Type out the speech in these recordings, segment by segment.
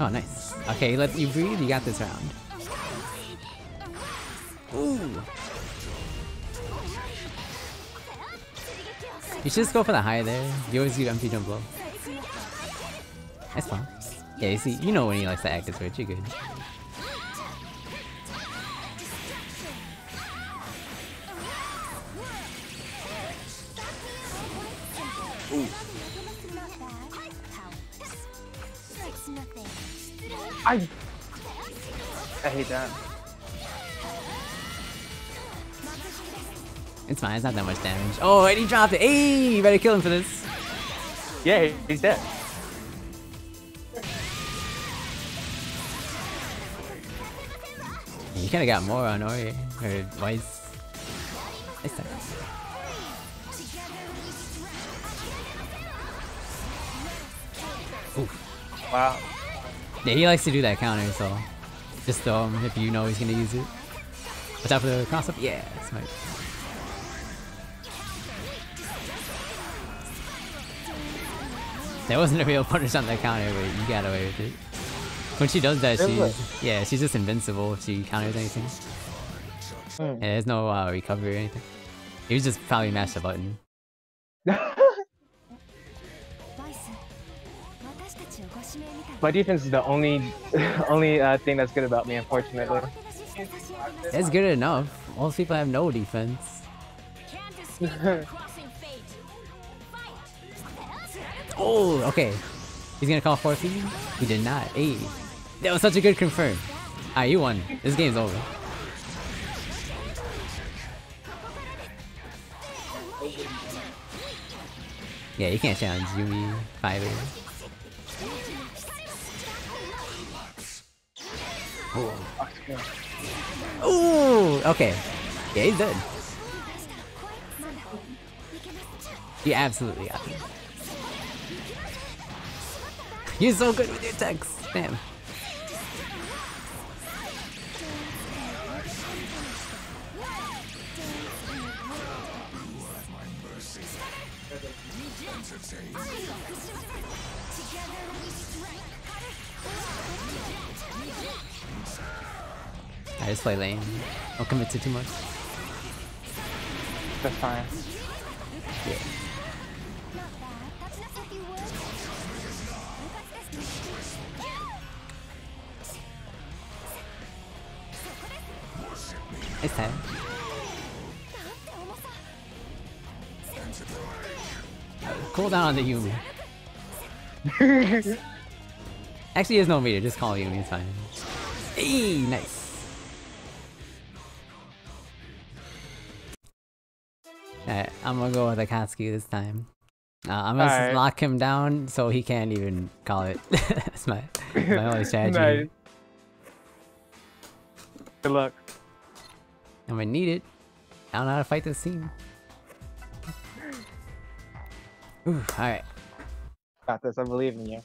Oh, nice. Okay, let you breathe. You got this round. Ooh. You should just go for the high there. You always do empty jump low. That's fine. Yeah, you see, you know when he likes to act this way. You're good. I I hate that. It's fine, it's not that much damage. Oh, and he dropped it. Hey, you better kill him for this. Yeah, he's dead. You kinda got more on Orie, or Weiss. Nice time. Oof. Wow. Yeah, he likes to do that counter, so just throw him if you know he's gonna use it. Watch out for the cross up. Yeah, smart. That wasn't a real punish on that counter, but you got away with it. When she does that, she's yeah, she's just invincible if she counters anything. Hmm. Yeah, there's no uh, recovery or anything. He was just probably mashed the button. My defense is the only only uh, thing that's good about me, unfortunately. That's good enough. Most people have no defense. Oh, okay. He's gonna call for feed? He did not. Hey. That was such a good confirm. Alright, you won. This game's over. Yeah, you can't challenge Yumi fighter. Ooh, okay. Yeah, he's dead. You absolutely got him. You're so good with your text. Damn. Just play lane. Don't commit to too much. That's fine. Yeah. It's time. Cool down on the Yumi. Actually, there's no meter. Just call Yumi. It's fine. Hey, nice. Alright, I'm gonna go with Akatsuki this time. Uh, I'm gonna Alright. lock him down so he can't even call it. That's my my only strategy. Nice. Good luck. I'm gonna need it. I don't know how to fight this team. Ooh, alright. Got this. I believe in you.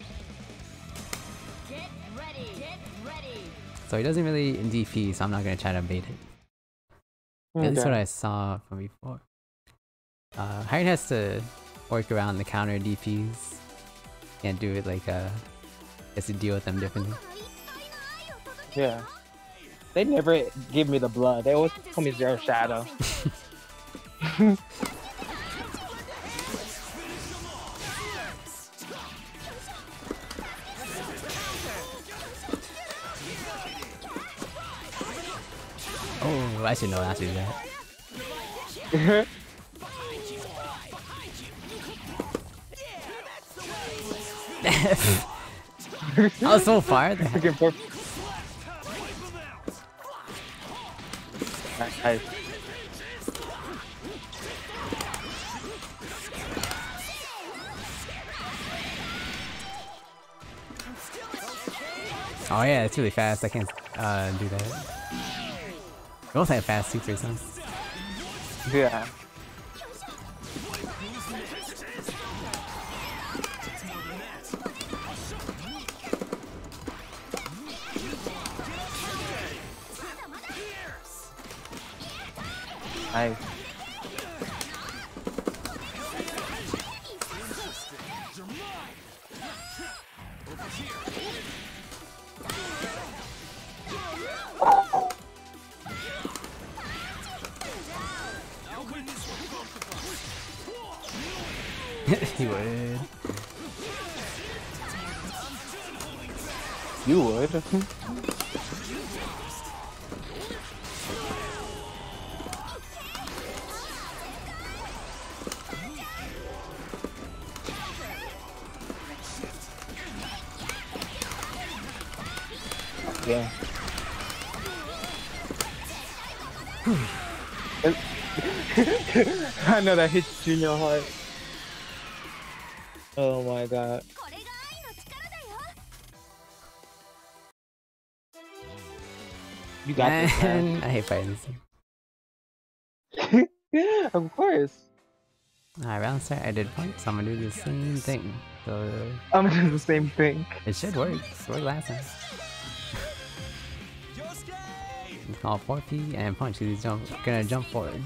Get ready, get ready. So he doesn't really DP, so I'm not gonna try to bait it. At least what I saw from before. Uh, Heart has to work around the counter DPs. Can't do it like uh, has to deal with them differently. Yeah. They never give me the blood. They always call me Zero Shadow. Oh, I should know how to do that. I was so far there. Nice. Oh yeah, it's really fast. I can't uh, do that. Both have fast supers, huh? Yeah. Nice. he would. You would. yeah. I know that hits you in your heart. Oh my god. You got this, man. Man, I hate fighting of course. Alright, round start, I did point, so I'm gonna do the same thing. So I'm gonna do the same thing. it should work. It worked last time. It's called 4P and punch. He's jump, gonna jump forward.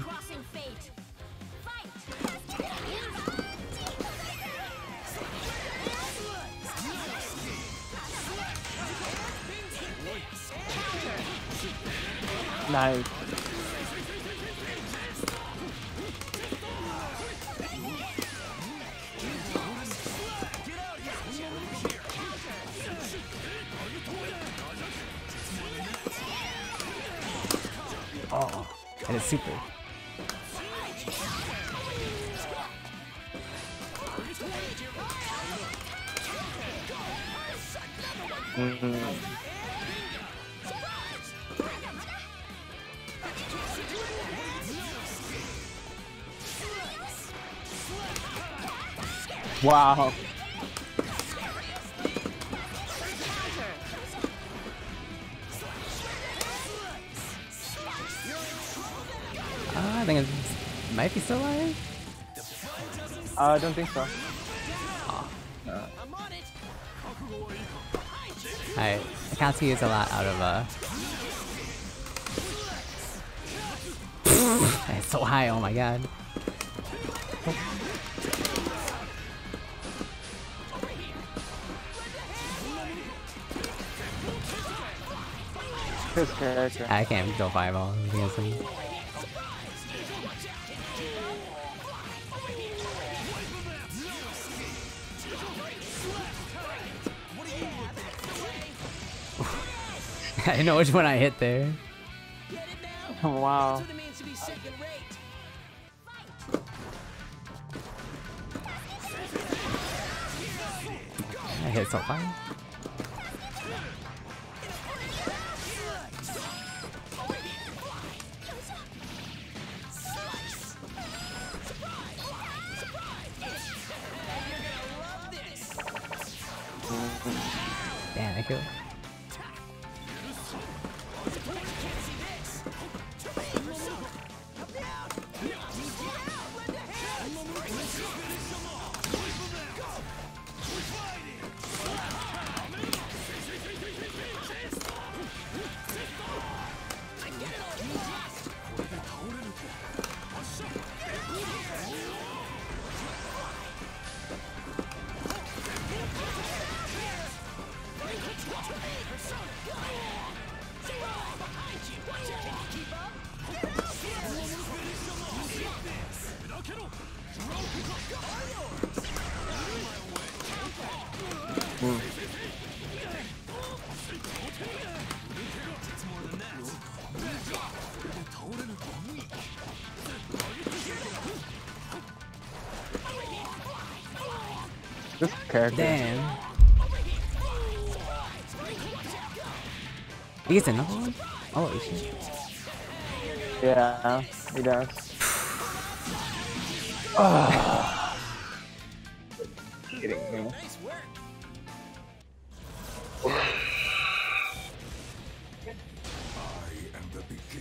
Nice. Super. Mm. Wow. Uh, I might be still alive. Uh, I don't think so. Alright, Akatsuki is a lot out of uh. it's so high, oh my god. His character. I can't go fireball against him. I know which one I hit there. Oh, wow. I hit so far. Damn, I killed. This character. Damn. He gets another one? Oh, Holy shit. Yeah, he does. Oh. Kidding me.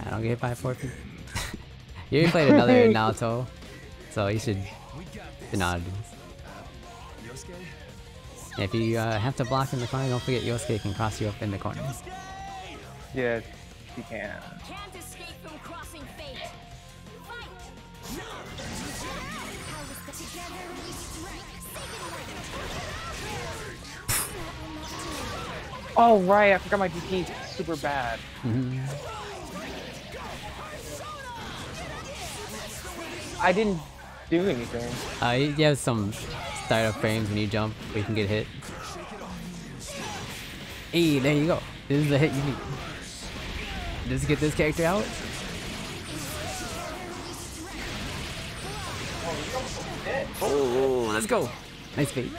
I don't get by 4 feet. you played another Naoto, so you should how do this. If you uh, have to block in the corner, don't forget Yosuke can cross you up in the corner. Yes, he can. Can't escape from crossing fate. Fight! Together we strike. Oh right, I forgot my DP is super bad. Mhm. I didn't do anything. Uh, you you have some startup frames when you jump where you can get hit. Hey, there you go. This is the hit you need. Just get this character out. Oh, let's go. Nice bait.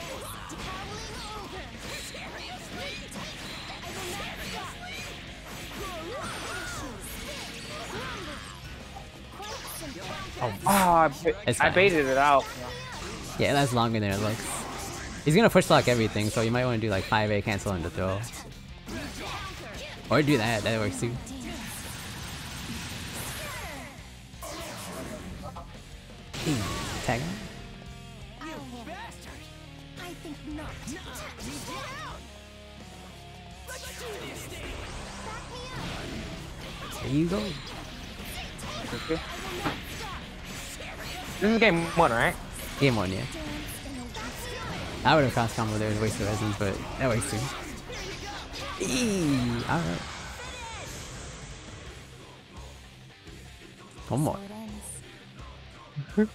Oh, I, ba- I baited it out. Yeah, that's longer than it looks. He's gonna push lock everything, so you might want to do like 5A cancel into throw. Or do that, that works too. Tag. There you go. This is game one, right? Game one, yeah. I would have cross combo there and wasted resins, but that works too. Eee, alright. One more.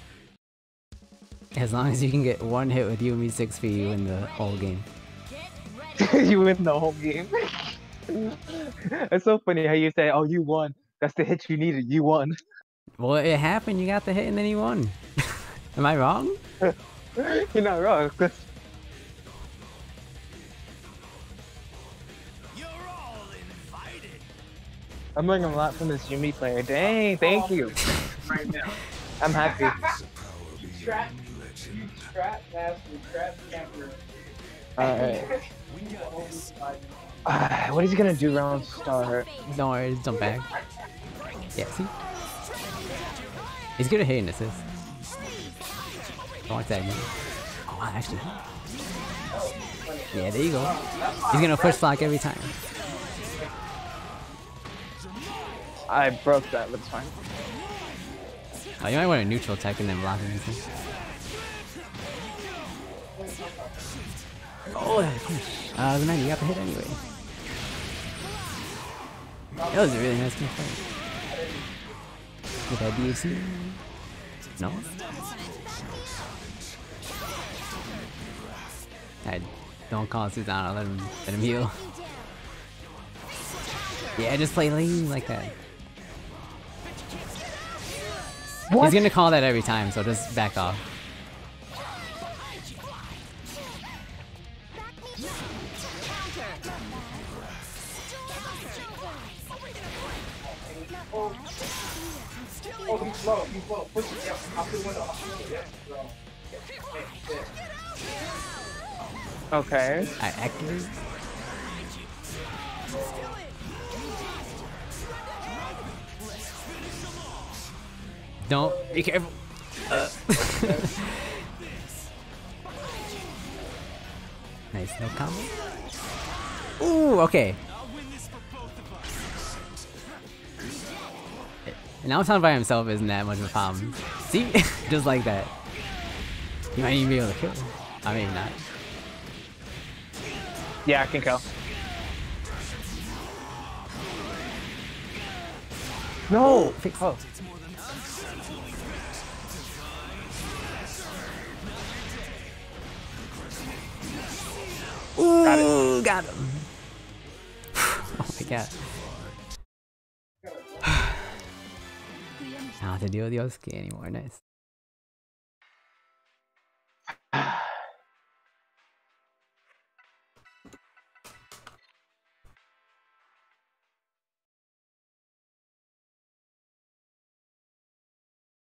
As long as you can get one hit with Yumi 6 feet, you win the whole game. you win the whole game. it's so funny how you say, "Oh, you won. That's the hit you needed. You won." Well, it happened, you got the hit and then you won. Am I wrong? You're not wrong. 'cause- I'm learning a lot from this Yumi player. Dang, thank you. right now. I'm happy. Trap, trap master, trap camper. Alright. Uh, what is he gonna do round start? Don't worry, just jump back. Yeah, see? He's good at hitting assist. I like that. Oh, actually. Yeah, there you go. He's gonna push block every time. I broke that, but it's fine. Oh, you might want a neutral tech and then block him. Oh, that push. Uh, the man, you got the hit anyway. That was a really nice game fight. With that DFC? No? I don't call Susanoo, let him, let him heal. Yeah, just play lean like that. He's gonna call that every time, so just back off. Oh, he's low, he's low. Push it down. I'll put one up. Yeah, bro. Okay. I activate. Don't be careful. Uh. nice, no combo. Ooh, okay. Now it's Town by himself isn't that much of a problem. See? Just like that. You might even be able to kill him. I mean, not. Yeah, I can kill. No! Oh. Ooh, got him. oh my god. I don't have to deal with Yosuke anymore, nice.